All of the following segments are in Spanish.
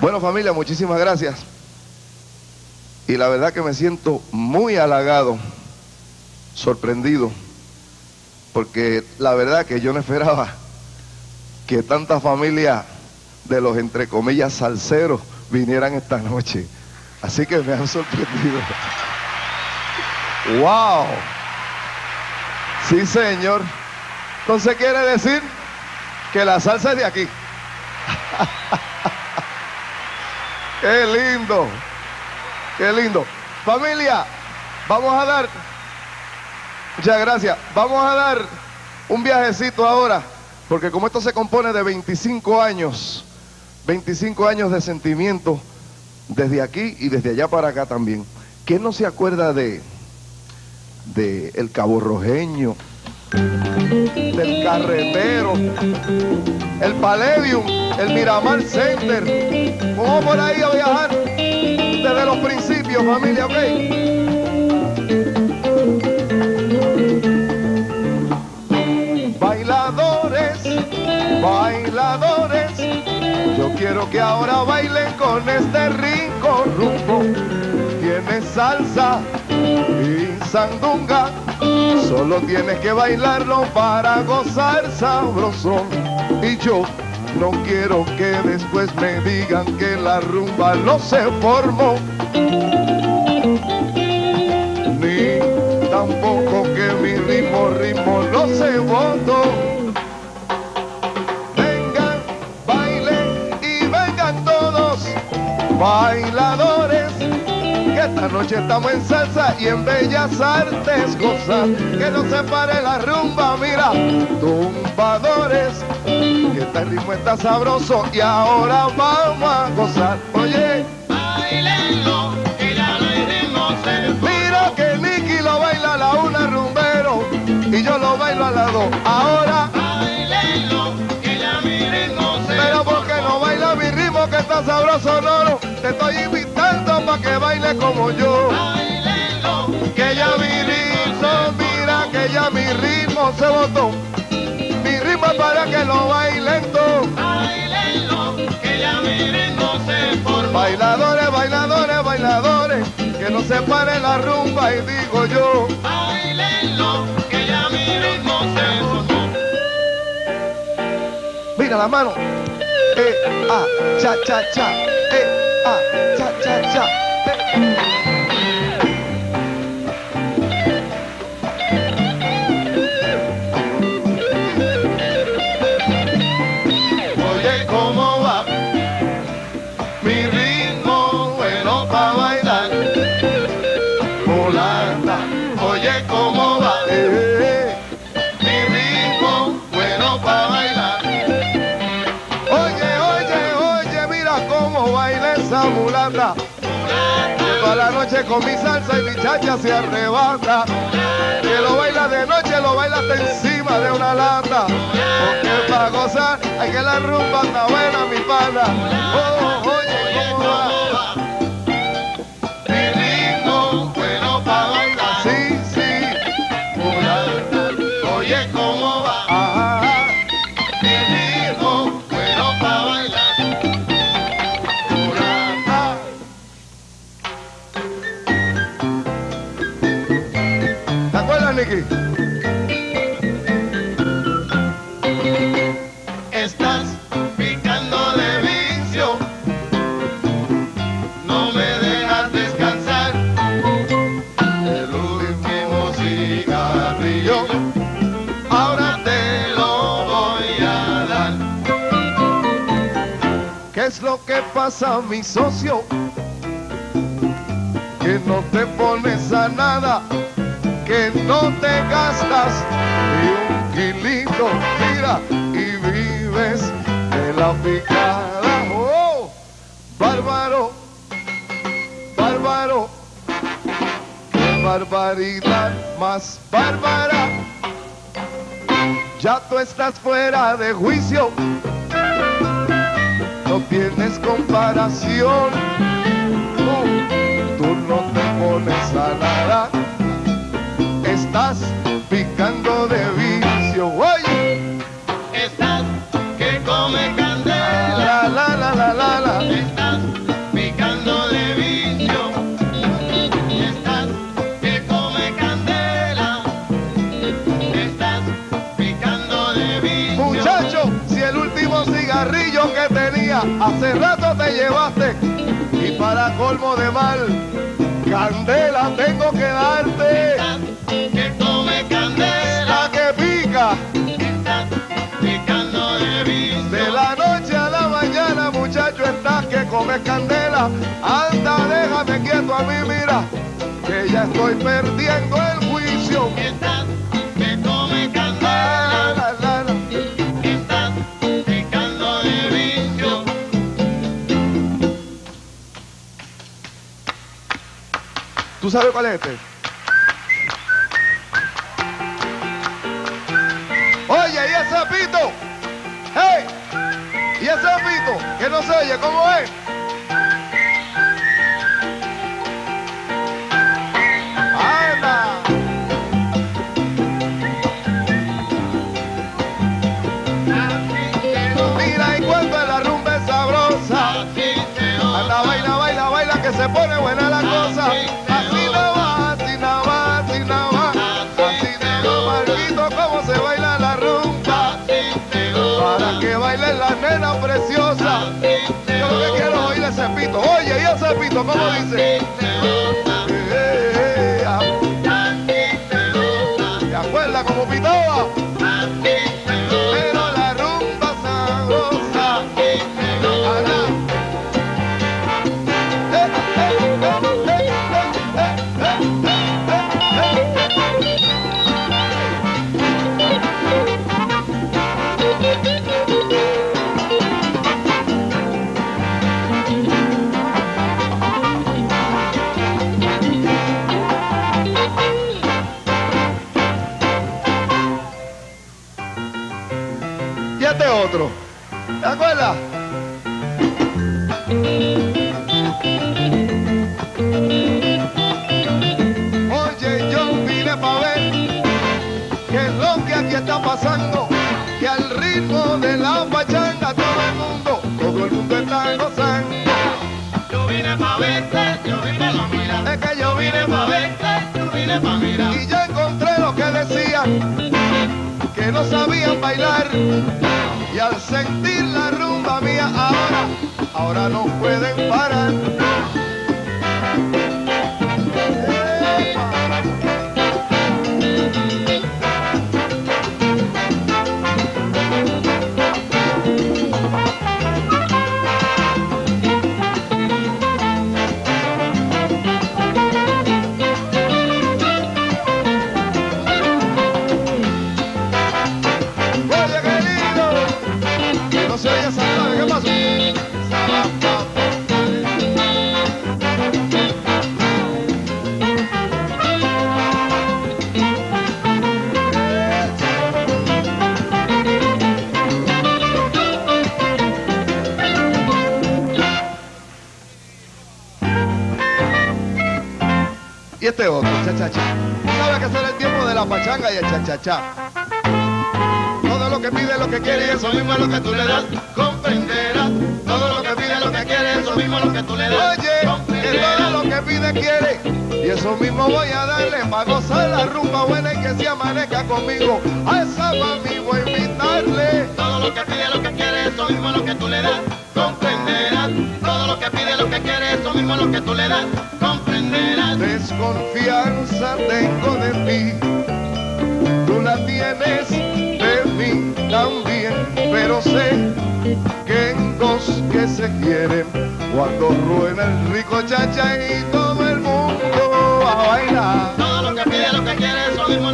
Bueno familia, muchísimas gracias. Y la verdad que me siento muy halagado, sorprendido, porque la verdad que yo no esperaba que tanta familia de los entre comillas salseros vinieran esta noche. Así que me han sorprendido. ¡Wow! Sí, señor. Entonces quiere decir que la salsa es de aquí. ¡Qué lindo! ¡Qué lindo! Familia, vamos a dar, muchas gracias, vamos a dar un viajecito ahora, porque como esto se compone de 25 años, 25 años de sentimiento, desde aquí y desde allá para acá también. ¿Quién no se acuerda de, de el Cabo Rojeño, del Carretero, el Palladium, el Miramar Center? Vamos por ahí a viajar desde los principios, familia, ¿ok? Bailadores, bailadores, yo quiero que ahora bailen con este rico rumbo. Tiene salsa y sandunga, solo tienes que bailarlo para gozar sabroso. Y yo no quiero que después me digan que la rumba no se formó. Ni tampoco que mi ritmo, ritmo no se votó. Vengan, bailen y vengan todos, bailadores. Esta noche estamos en salsa y en bellas artes goza. Que no se pare la rumba, mira, tumbadores. Que este ritmo está sabroso y ahora vamos a gozar. Oye, Bailenlo, que ya no hay ritmo se mira que Nicky lo baila a la una rumbero y yo lo bailo a la dos. Ahora, Bailenlo, que ya mi ritmo se pero porque no baila mi ritmo que está sabroso, no, no. Te estoy invitando ritmo se botó. Mi es para que lo bailen todos. bailenlo, que ya mi ritmo se formó. Bailadores, bailadores, bailadores, que no se pare la rumba y digo yo. Bailenlo, que ya mi ritmo se formó. Mira la mano. Eh, ah, cha, cha, cha. Eh, ah, cha, cha, cha. Eh. Toda la noche con mi salsa y mi chacha se arrebata. Que lo baila de noche, lo baila hasta encima de una lata. Porque para gozar hay que la rumba está buena, mi pana. Oh, oye, ¿cómo va? Estás picando de vicio, no me dejas descansar. El último cigarrillo, ahora te lo voy a dar. ¿Qué es lo que pasa, mi socio? Que no te pones a nada, que no te gastas ni un kilito, mira, y vives de la picada. ¡Oh! Bárbaro, bárbaro, qué barbaridad más bárbara. Ya tú estás fuera de juicio no tienes comparación. No, tú no te pones a nada estás picando de vicio. ¡Oye! Estás que come candela. La, la, la, la, la, la. Estás picando de vicio. Estás que come candela. Estás picando de vicio. Muchacho, si el último cigarrillo que tenía hace rato te llevaste y para colmo de mal, candela tengo que darte. De la noche a la mañana, muchacho, estás que comes candela. Anda, déjame quieto a mí, mira, que ya estoy perdiendo el juicio. ¿Tú sabes cuál es este? ¿Y ese pito? Que no se oye, ¿cómo es? Te Yo lo que quiero es oír ese pito. Oye, ¿y ese pito cómo dice? Este otro. ¿Te acuerdas? Oye, yo vine pa' ver qué es lo que aquí está pasando. Que al ritmo de la pachanga todo el mundo, todo el mundo está gozando. Yo vine pa' verte, yo vine pa' mirar. Es que yo vine pa' ver verte, yo vine pa' mirar. y ya encontré lo que decían, que no sabían bailar. Y al sentir la rumba mía ahora, ahora no pueden parar. Y este otro, cha cha cha. ¿Sabe que será el tiempo de la pachanga y el cha cha cha? Todo lo que pide, lo que quiere, y eso mismo es lo que tú le das. comprenderás. Todo lo que pide, lo que quiere, eso mismo lo que tú le das. Oye, que todo lo que pide quiere. Y eso mismo voy a darle para gozar la rumba buena y que se amanezca conmigo. A esa mami voy a invitarle. Todo lo que pide, lo que quiere, eso mismo lo que tú le das. Comprenderás. Todo lo que pide, lo que quiere, eso mismo lo que tú le das. Desconfianza tengo de ti. Tú la tienes de mí también. Pero sé que en dos que se quieren, cuando ruena el rico chacha y todo el mundo a bailar. Todo lo que pide, lo que quiere, eso mismo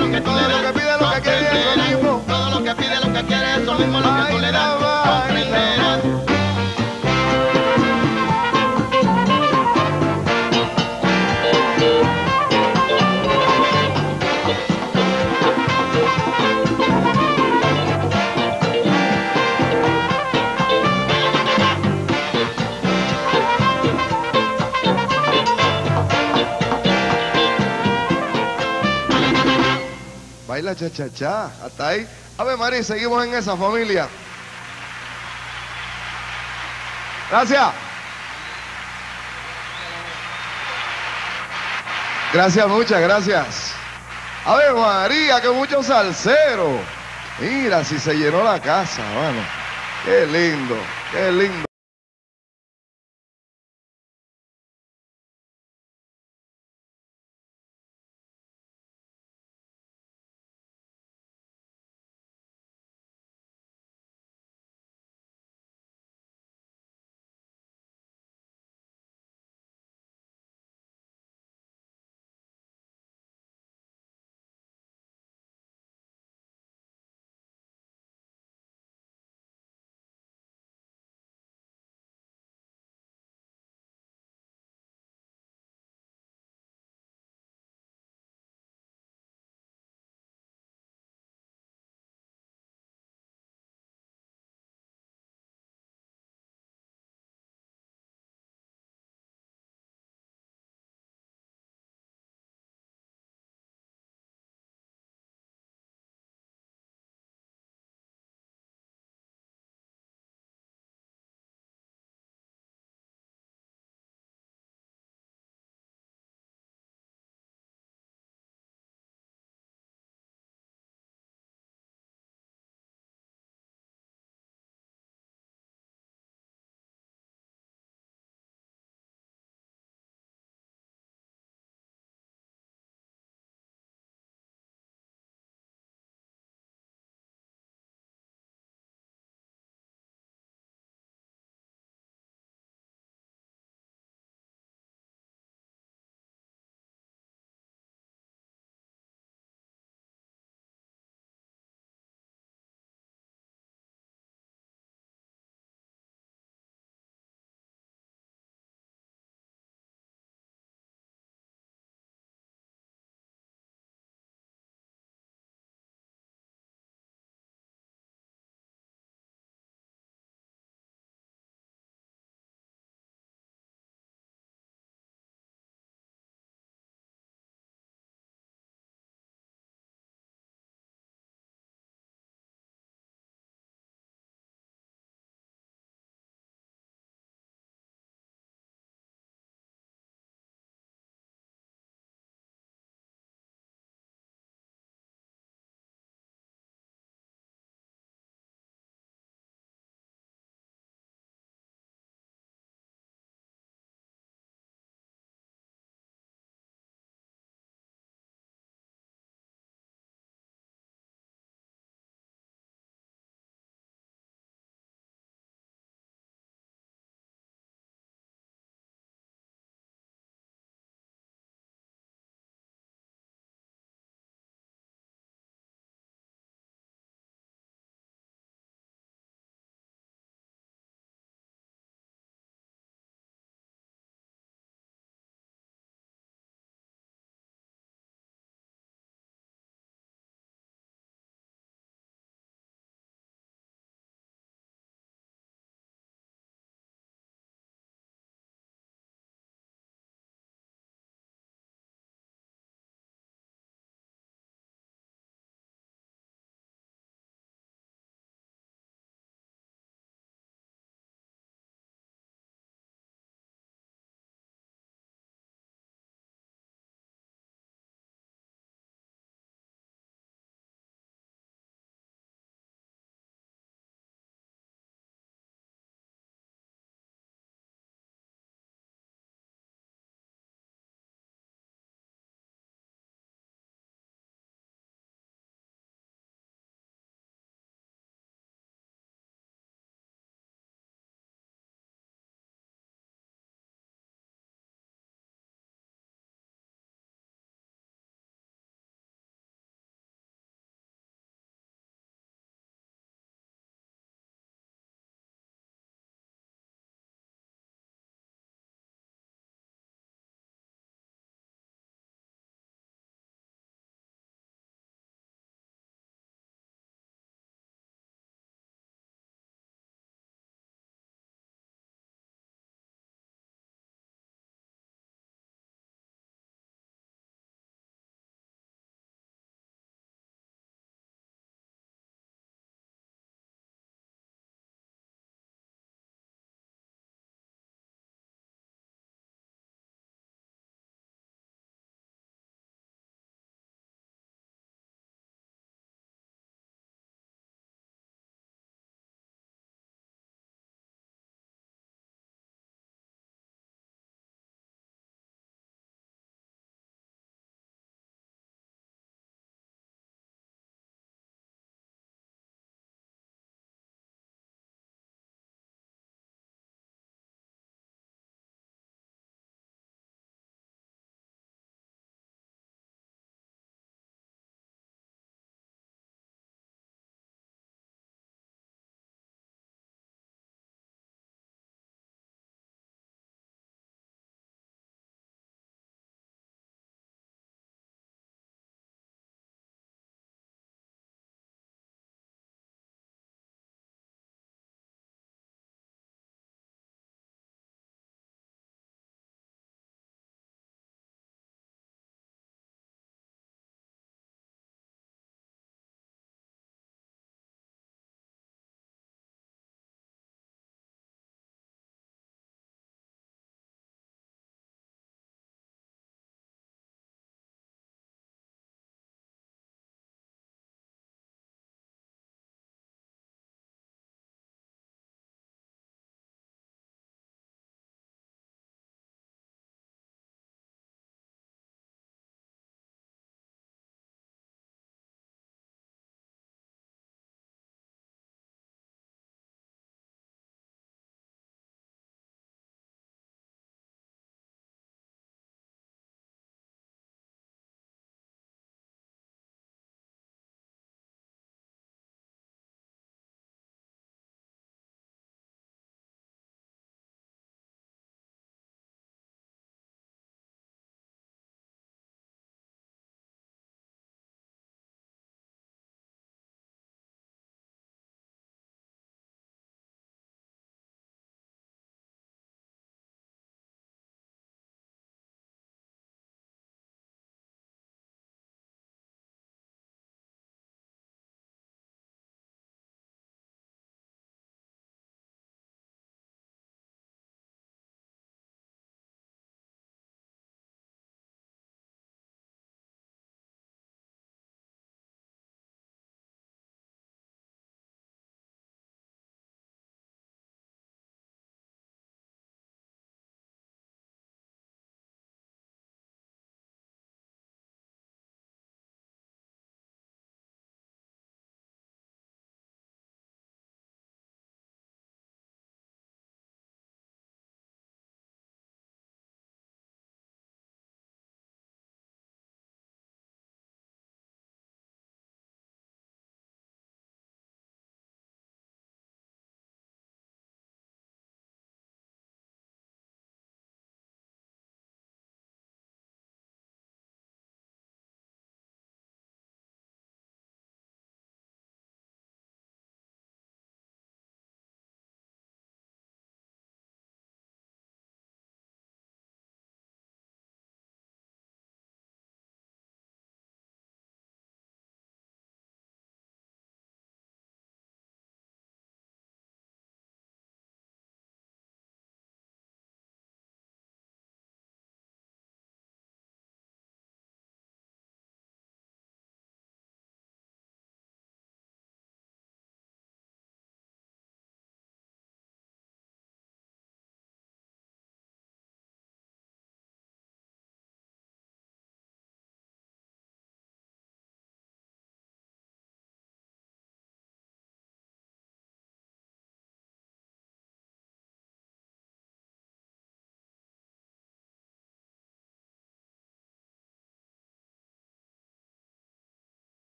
Baila cha cha cha, hasta ahí. A ver, María, seguimos en esa familia. Gracias. Gracias, muchas gracias. A ver, María, que mucho salsero. Mira, si se llenó la casa, mano. Qué lindo, qué lindo.